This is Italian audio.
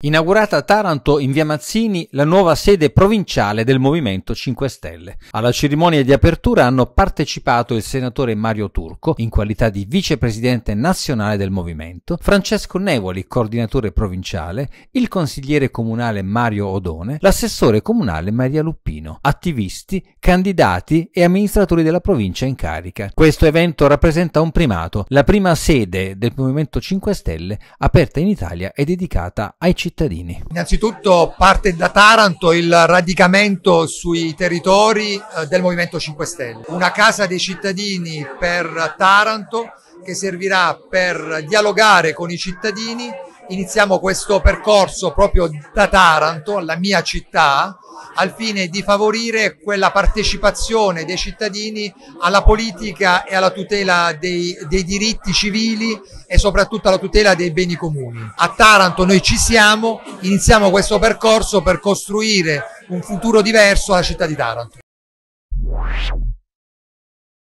Inaugurata a Taranto in via Mazzini la nuova sede provinciale del Movimento 5 Stelle. Alla cerimonia di apertura hanno partecipato il senatore Mario Turco in qualità di vicepresidente nazionale del movimento, Francesco Nevoli, coordinatore provinciale, il consigliere comunale Mario Odone, l'assessore comunale Maria Luppino, attivisti, candidati e amministratori della provincia in carica. Questo evento rappresenta un primato, la prima sede del Movimento 5 Stelle aperta in Italia e dedicata ai cittadini cittadini? Innanzitutto parte da Taranto il radicamento sui territori eh, del Movimento 5 Stelle, una casa dei cittadini per Taranto che servirà per dialogare con i cittadini. Iniziamo questo percorso proprio da Taranto, la mia città, al fine di favorire quella partecipazione dei cittadini alla politica e alla tutela dei, dei diritti civili e soprattutto alla tutela dei beni comuni. A Taranto noi ci siamo, iniziamo questo percorso per costruire un futuro diverso alla città di Taranto.